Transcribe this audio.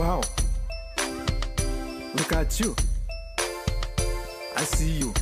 Wow. Look at you. I see you.